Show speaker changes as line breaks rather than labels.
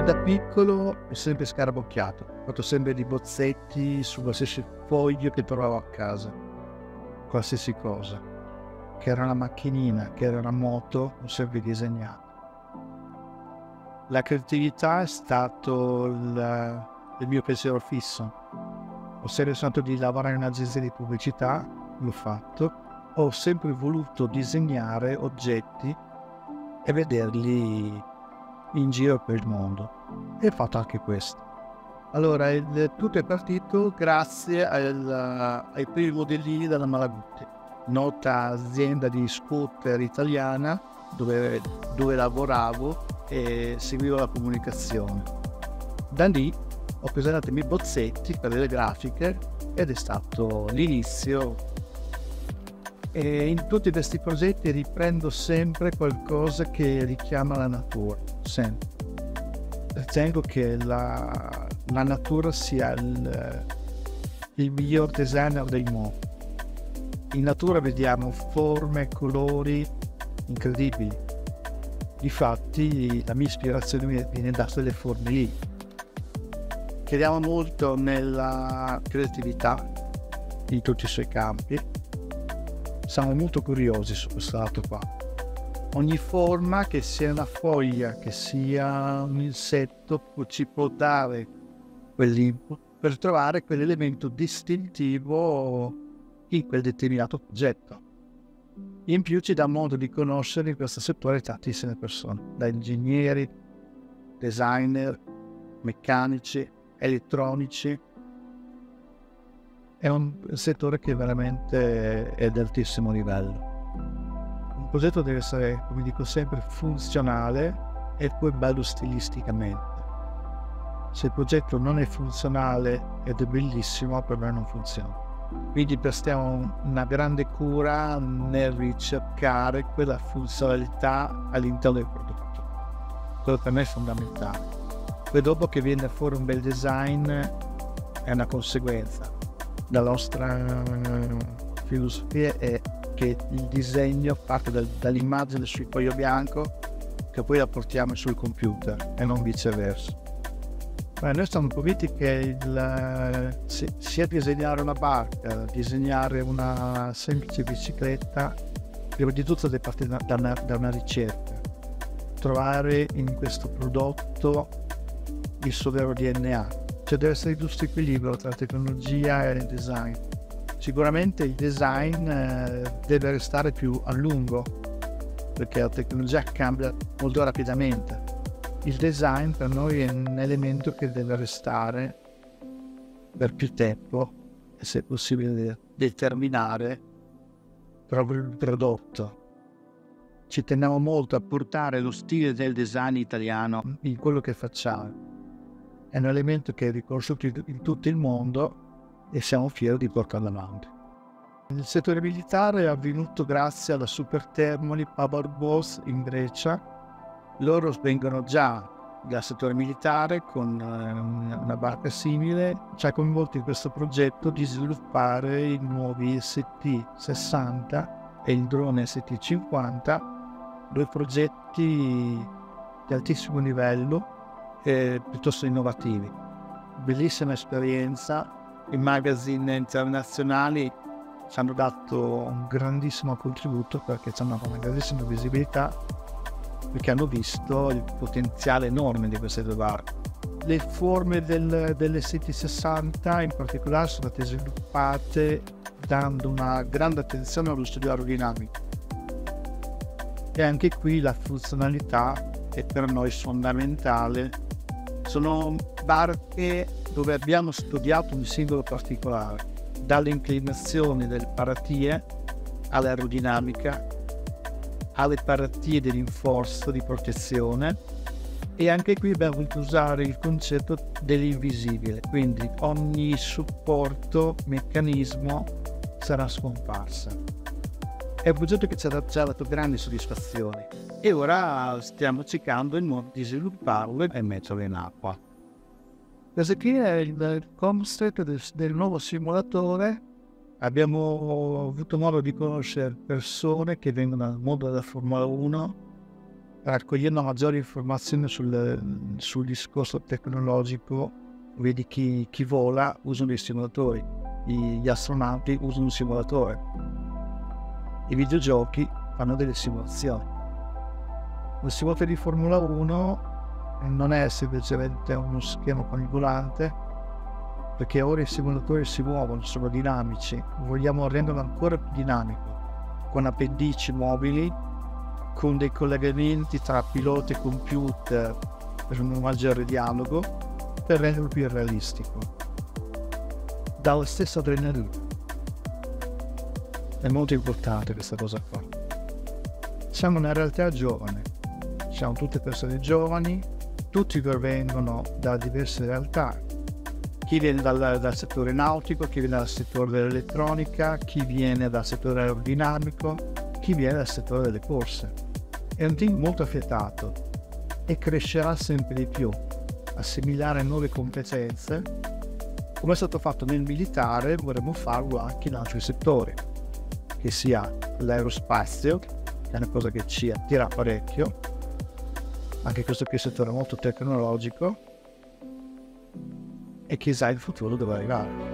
Fin da piccolo ho sempre scarabocchiato, ho fatto sempre dei bozzetti su qualsiasi foglio che trovavo a casa, qualsiasi cosa, che era una macchinina, che era una moto, ho sempre disegnato. La creatività è stato il, il mio pensiero fisso. Ho selezionato di lavorare in un'agenzia di pubblicità, l'ho fatto. Ho sempre voluto disegnare oggetti e vederli in giro per il mondo. E fatto anche questo. Allora, il, tutto è partito grazie al, ai primi modellini della Malaguti, nota azienda di scooter italiana dove, dove lavoravo e seguivo la comunicazione. Da lì ho presentato i miei bozzetti per le grafiche ed è stato l'inizio. E in tutti questi progetti riprendo sempre qualcosa che richiama la natura, sempre. Ritengo che la, la natura sia il, il miglior designer del mondo. In natura vediamo forme, colori incredibili. Difatti la mia ispirazione viene da quelle forme lì crediamo molto nella creatività in tutti i suoi campi. Siamo molto curiosi su questo lato qua. Ogni forma, che sia una foglia, che sia un insetto, ci può dare quell'input per trovare quell'elemento distintivo in quel determinato oggetto. In più ci dà modo di conoscere in questo settore tantissime persone, da ingegneri, designer, meccanici, elettronici. È un settore che veramente è di altissimo livello. Un progetto deve essere, come dico sempre, funzionale e poi bello stilisticamente. Se il progetto non è funzionale ed è bellissimo, per me non funziona. Quindi prestiamo una grande cura nel ricercare quella funzionalità all'interno del prodotto. Quello per me è fondamentale. Poi dopo che viene fuori un bel design è una conseguenza. La nostra eh, filosofia è che il disegno parte dal, dall'immagine sul foglio bianco che poi la portiamo sul computer e non viceversa. Beh, noi siamo convinti che il, sia disegnare una barca, disegnare una semplice bicicletta, prima di tutto deve partire da, una, da una ricerca. Trovare in questo prodotto il suo vero DNA. Cioè deve essere il giusto equilibrio tra tecnologia e design. Sicuramente il design eh, deve restare più a lungo perché la tecnologia cambia molto rapidamente. Il design per noi è un elemento che deve restare per più tempo e se possibile determinare proprio il prodotto. Ci teniamo molto a portare lo stile del design italiano in quello che facciamo è un elemento che è riconosciuto in tutto il mondo e siamo fieri di portarlo avanti. Il settore militare è avvenuto grazie alla Super Thermoli Power Boss in Grecia. Loro vengono già dal settore militare con eh, una barca simile, ci ha coinvolto in questo progetto di sviluppare i nuovi ST60 e il drone ST50, due progetti di altissimo livello eh, piuttosto innovativi. Bellissima esperienza, i magazine internazionali ci hanno dato un grandissimo contributo perché ci hanno dato una grandissima visibilità perché hanno visto il potenziale enorme di queste due barche. Le forme del, delle 60 in particolare sono state sviluppate dando una grande attenzione allo studio aerodinamico e anche qui la funzionalità è per noi fondamentale sono barche dove abbiamo studiato un singolo particolare, dalle inclinazioni delle paratie all'aerodinamica, alle paratie dell'inforzo di protezione e anche qui abbiamo voluto usare il concetto dell'invisibile, quindi ogni supporto, meccanismo sarà scomparsa. È un progetto che ci ha dato grandi soddisfazioni e ora stiamo cercando il modo di svilupparlo e metterlo in acqua. Questo qui è il concept del, del nuovo simulatore. Abbiamo avuto modo di conoscere persone che vengono dal mondo della Formula 1 raccogliendo maggiori informazioni sul, sul discorso tecnologico, vedi chi, chi, vola usa dei simulatori, gli astronauti usano un simulatore, i videogiochi fanno delle simulazioni. Un simulatore di Formula 1 non è semplicemente uno schermo con il volante, perché ora i simulatori si muovono, sono dinamici, vogliamo renderlo ancora più dinamico, con appendici mobili, con dei collegamenti tra pilota e computer per un maggiore dialogo, per renderlo più realistico. Dalla stessa adrenalina. È molto importante questa cosa qua. Siamo una realtà giovane, siamo tutte persone giovani, tutti provengono da diverse realtà. Chi viene dal, dal, settore nautico, chi viene dal settore dell'elettronica, chi viene dal settore aerodinamico, chi viene dal settore delle corse. È un team molto affiatato e crescerà sempre di più, assimilare nuove competenze. Come è stato fatto nel militare, vorremmo farlo anche in altri settori, che sia l'aerospazio, che è una cosa che ci attira parecchio, anche questo qui è un settore molto tecnologico e chissà il futuro dove arrivare.